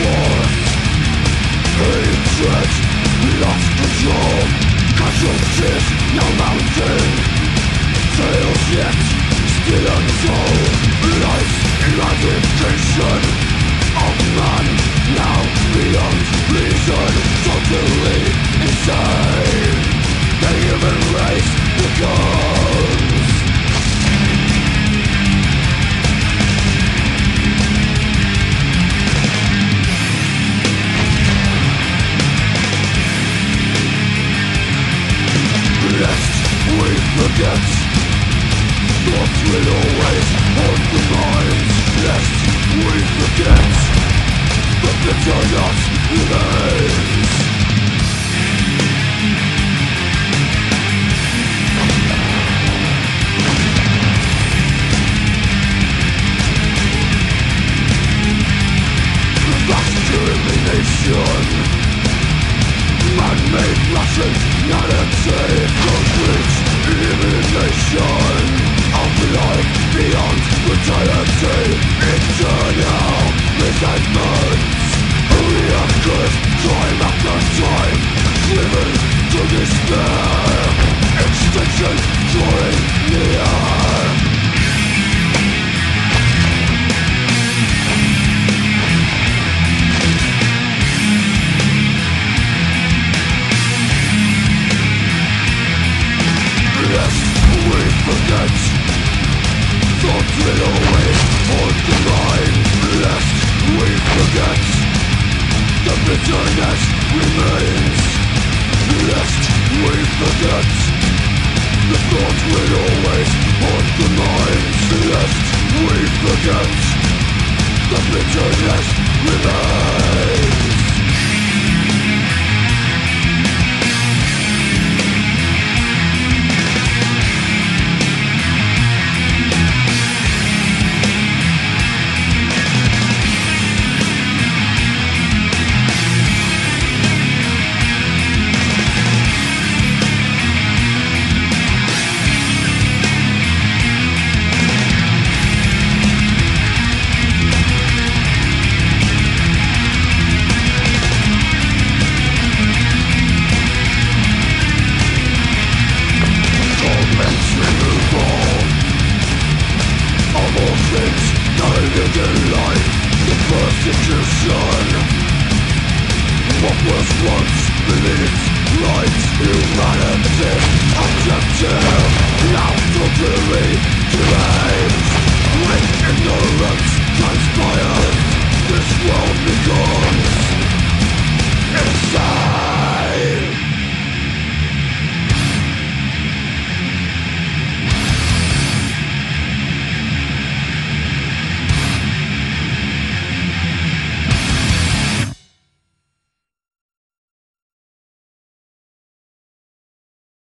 war Hatred lost control Casualties now mounting Tales yet still untold Of man now beyond reason Totally insane The human race becomes vengeance Thoughts will always haunt the minds Lest we forget The bitter not remains Man-made rushes, not at Concrete. Elimination of life beyond brutality Eternal resentments Reactive time the time Driven to despair Extinction drawing near the darkness remains Lest we forget The thoughts will always haunt the minds. Lest we forget The bitterness remains you life, the persecution What was once believed life's humanity Objective, now to believe today